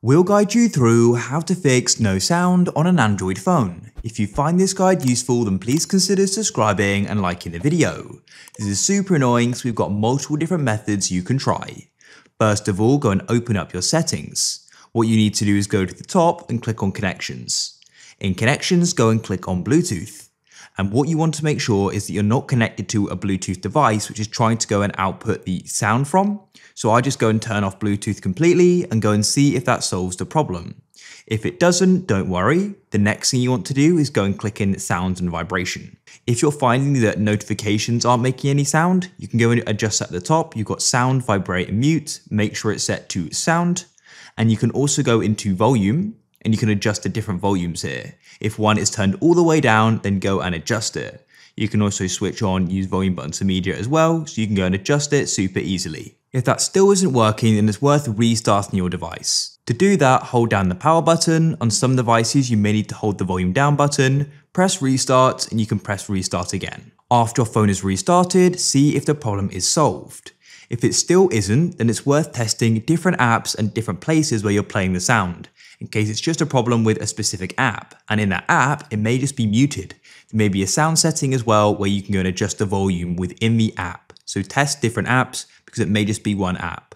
We'll guide you through how to fix no sound on an Android phone. If you find this guide useful then please consider subscribing and liking the video. This is super annoying so we've got multiple different methods you can try. First of all go and open up your settings. What you need to do is go to the top and click on connections. In connections go and click on Bluetooth. And what you want to make sure is that you're not connected to a Bluetooth device which is trying to go and output the sound from. So I just go and turn off Bluetooth completely and go and see if that solves the problem. If it doesn't, don't worry. The next thing you want to do is go and click in sounds and vibration. If you're finding that notifications aren't making any sound, you can go and adjust at the top. You've got sound, vibrate and mute. Make sure it's set to sound. And you can also go into volume and you can adjust the different volumes here. If one is turned all the way down, then go and adjust it. You can also switch on use volume button to media as well, so you can go and adjust it super easily. If that still isn't working, then it's worth restarting your device. To do that, hold down the power button. On some devices, you may need to hold the volume down button, press restart, and you can press restart again. After your phone is restarted, see if the problem is solved. If it still isn't, then it's worth testing different apps and different places where you're playing the sound in case it's just a problem with a specific app. And in that app, it may just be muted. There may be a sound setting as well where you can go and adjust the volume within the app. So test different apps because it may just be one app.